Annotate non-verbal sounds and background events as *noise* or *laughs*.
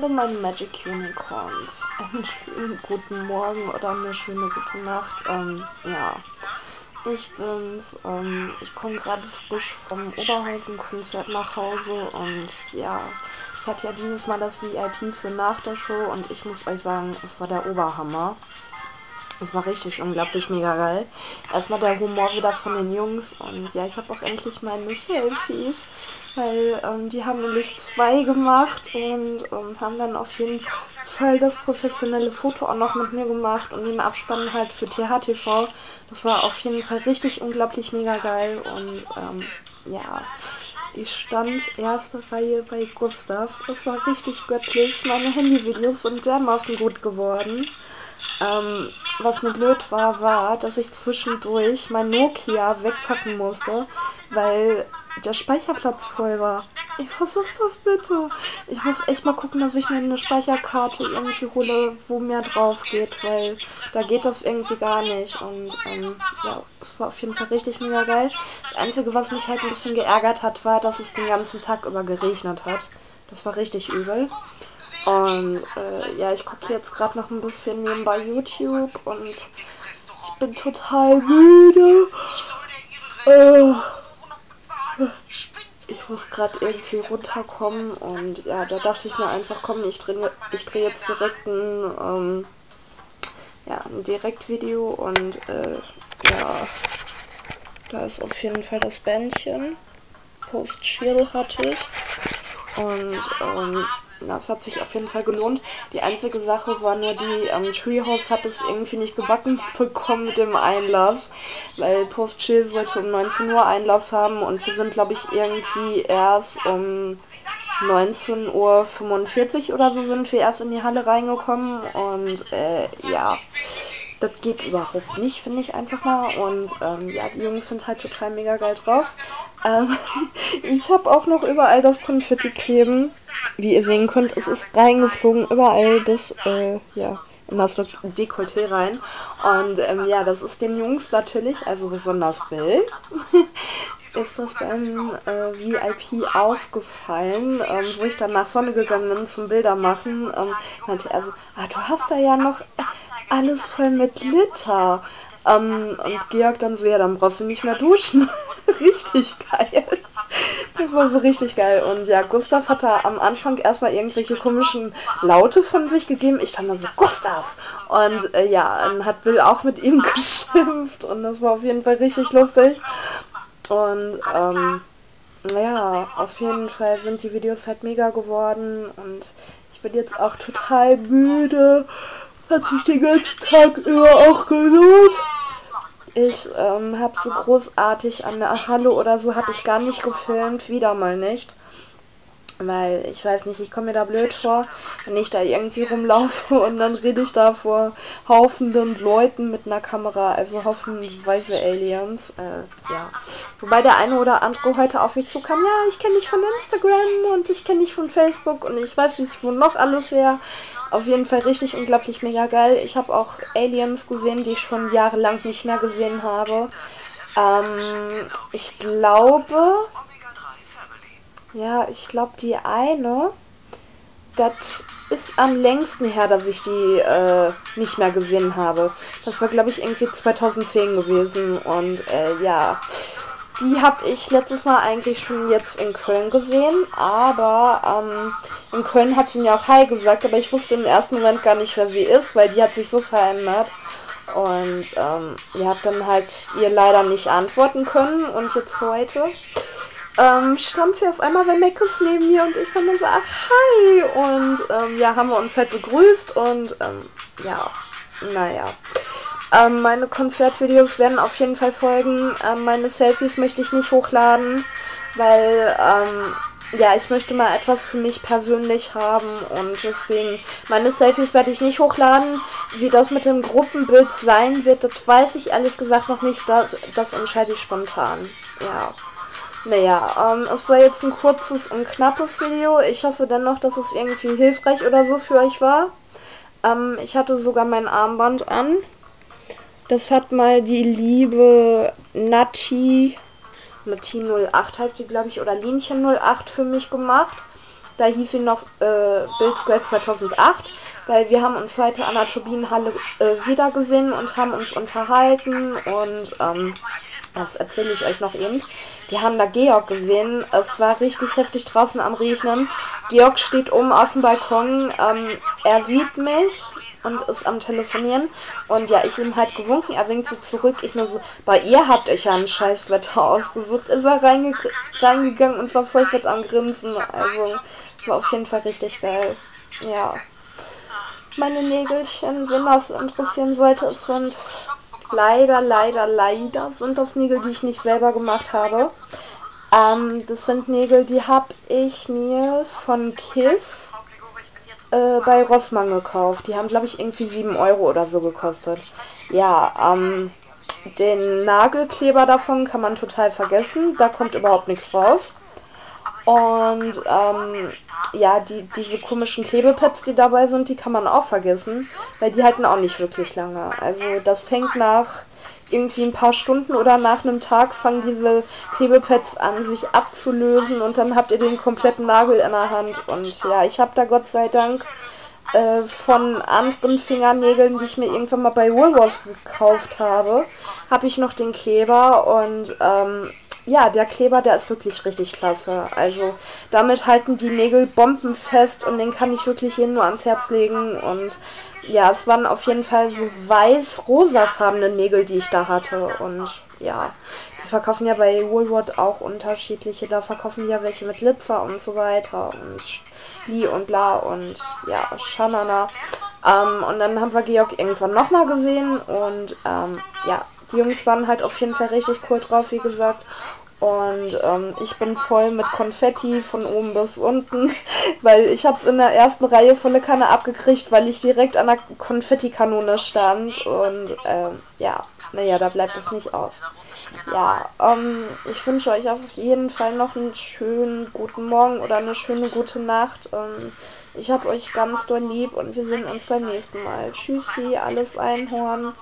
Hallo meine Magic Unicorns. Einen schönen guten Morgen oder eine schöne gute Nacht. Ähm, ja, ich bin's. Ähm, ich komme gerade frisch vom Oberhausen-Konzert nach Hause und ja, ich hatte ja dieses Mal das VIP für nach der Show und ich muss euch sagen, es war der Oberhammer. Es war richtig unglaublich mega geil. Erstmal der Humor wieder von den Jungs und ja, ich habe auch endlich meine Selfies, weil ähm, die haben nämlich zwei gemacht und ähm, haben dann auf jeden Fall das professionelle Foto auch noch mit mir gemacht und den Abspann halt für THTV. Das war auf jeden Fall richtig unglaublich mega geil und ähm, ja. Ich stand erste Reihe bei Gustav. Es war richtig göttlich. Meine Handyvideos sind dermaßen gut geworden. Ähm, was nur blöd war, war, dass ich zwischendurch mein Nokia wegpacken musste, weil der Speicherplatz voll war. Ey, was ist das bitte? Ich muss echt mal gucken, dass ich mir eine Speicherkarte irgendwie hole, wo mehr drauf geht, weil da geht das irgendwie gar nicht. Und ähm, ja, es war auf jeden Fall richtig mega geil. Das Einzige, was mich halt ein bisschen geärgert hat, war, dass es den ganzen Tag über geregnet hat. Das war richtig übel. Und äh, ja, ich gucke jetzt gerade noch ein bisschen nebenbei YouTube und ich bin total müde. Äh, ich muss gerade irgendwie runterkommen und ja, da dachte ich mir einfach, komm, ich drehe ich dreh jetzt direkt ein, ähm, ja, ein Direktvideo und äh, ja, da ist auf jeden Fall das Bändchen. Post-Chill hatte ich. Und ähm, das hat sich auf jeden Fall gelohnt. Die einzige Sache war nur die, ähm, Treehouse hat es irgendwie nicht gebacken *laughs* bekommen mit dem Einlass, weil Post Chill sollte um 19 Uhr Einlass haben und wir sind, glaube ich, irgendwie erst um 19.45 Uhr oder so sind wir erst in die Halle reingekommen und äh, ja, das geht überhaupt nicht, finde ich einfach mal. Und ähm, ja, die Jungs sind halt total mega geil drauf. Ähm, *laughs* ich habe auch noch überall das Konfetti kleben. Wie ihr sehen könnt, es ist reingeflogen, überall bis, äh, ja, in das Dekolleté rein. Und ähm, ja, das ist den Jungs natürlich, also besonders Bill, *laughs* ist das beim äh, VIP aufgefallen, ähm, wo ich dann nach vorne gegangen bin zum Bilder machen, ähm, meinte er so, ah, du hast da ja noch alles voll mit Glitter. Ähm, und Georg dann so, ja, dann brauchst du nicht mehr duschen. *laughs* *laughs* richtig geil. Das war so richtig geil. Und ja, Gustav hat da am Anfang erstmal irgendwelche komischen Laute von sich gegeben. Ich dachte mal so, Gustav! Und äh, ja, dann hat Bill auch mit ihm *laughs* geschimpft. Und das war auf jeden Fall richtig lustig. Und ähm, ja, auf jeden Fall sind die Videos halt mega geworden. Und ich bin jetzt auch total müde. Hat sich den ganzen Tag über auch gelohnt. Ich ähm, habe so großartig an der Halle oder so, habe ich gar nicht gefilmt, wieder mal nicht. Weil ich weiß nicht, ich komme mir da blöd vor, wenn ich da irgendwie rumlaufe und dann rede ich da vor haufenden Leuten mit einer Kamera, also haufenweise Aliens. Äh, ja. Wobei der eine oder andere heute auf mich zukam, ja, ich kenne dich von Instagram und ich kenne dich von Facebook und ich weiß nicht, wo noch alles her. Auf jeden Fall richtig unglaublich mega geil. Ich habe auch Aliens gesehen, die ich schon jahrelang nicht mehr gesehen habe. Ähm, ich glaube, ja, ich glaube, die eine, das ist am längsten her, dass ich die äh, nicht mehr gesehen habe. Das war, glaube ich, irgendwie 2010 gewesen. Und äh, ja, die habe ich letztes Mal eigentlich schon jetzt in Köln gesehen. Aber ähm, in Köln hat sie mir auch Hi gesagt, aber ich wusste im ersten Moment gar nicht, wer sie ist, weil die hat sich so verändert. Und ähm, ihr habt dann halt ihr leider nicht antworten können. Und jetzt heute ähm, stand sie auf einmal bei Meckes neben mir und ich dann so, ach, hi. Und ähm, ja, haben wir uns halt begrüßt und ähm, ja, naja. Ähm, meine Konzertvideos werden auf jeden Fall folgen. Ähm, meine Selfies möchte ich nicht hochladen, weil ähm, ja, ich möchte mal etwas für mich persönlich haben und deswegen meine Selfies werde ich nicht hochladen. Wie das mit dem Gruppenbild sein wird, das weiß ich ehrlich gesagt noch nicht. Das, das entscheide ich spontan. Ja. Naja, ähm, es war jetzt ein kurzes und knappes Video. Ich hoffe dennoch, dass es irgendwie hilfreich oder so für euch war. Ähm, ich hatte sogar mein Armband an. Das hat mal die liebe Nati, Nati 08 heißt die, glaube ich, oder Linchen 08 für mich gemacht. Da hieß sie noch äh, Bild Square 2008, weil wir haben uns heute an der Turbinenhalle äh, wiedergesehen und haben uns unterhalten und ähm, das erzähle ich euch noch eben. Wir haben da Georg gesehen. Es war richtig heftig draußen am Regnen. Georg steht oben auf dem Balkon. Ähm, er sieht mich und ist am Telefonieren. Und ja, ich ihm halt gewunken. Er winkt so zurück. Ich nur so, bei ihr habt euch ja ein scheiß Wetter ausgesucht. Ist er reinge reingegangen und war voll fett am Grinsen. Also war auf jeden Fall richtig geil. Ja. Meine Nägelchen, wenn das interessieren sollte, es sind leider, leider, leider sind das Nägel, die ich nicht selber gemacht habe. Ähm, das sind Nägel, die habe ich mir von Kiss äh, bei Rossmann gekauft. Die haben, glaube ich, irgendwie 7 Euro oder so gekostet. Ja, ähm, den Nagelkleber davon kann man total vergessen. Da kommt überhaupt nichts raus. Und ähm, ja, die, diese komischen Klebepads, die dabei sind, die kann man auch vergessen, weil die halten auch nicht wirklich lange. Also das fängt nach irgendwie ein paar Stunden oder nach einem Tag fangen diese Klebepads an, sich abzulösen und dann habt ihr den kompletten Nagel in der Hand. Und ja, ich habe da Gott sei Dank äh, von anderen Fingernägeln, die ich mir irgendwann mal bei Woolworths gekauft habe, habe ich noch den Kleber und ähm, ja, der Kleber, der ist wirklich richtig klasse. Also damit halten die Nägel bombenfest und den kann ich wirklich jeden nur ans Herz legen. Und ja, es waren auf jeden Fall so weiß-rosafarbene Nägel, die ich da hatte. Und ja, die verkaufen ja bei Woolworth auch unterschiedliche. Da verkaufen die ja welche mit Glitzer und so weiter. Und Li und bla und ja, Shanana. Ähm, und dann haben wir Georg irgendwann nochmal gesehen und ähm, ja, die Jungs waren halt auf jeden Fall richtig cool drauf, wie gesagt. Und ähm, ich bin voll mit Konfetti von oben bis unten, *laughs* weil ich habe es in der ersten Reihe volle Kanne abgekriegt, weil ich direkt an der Konfettikanone stand. Und ähm, ja, naja, da bleibt es nicht aus. Ja, ähm, ich wünsche euch auf jeden Fall noch einen schönen guten Morgen oder eine schöne gute Nacht. Ähm, ich habe euch ganz doll lieb und wir sehen uns beim nächsten Mal. Tschüssi, alles Einhorn.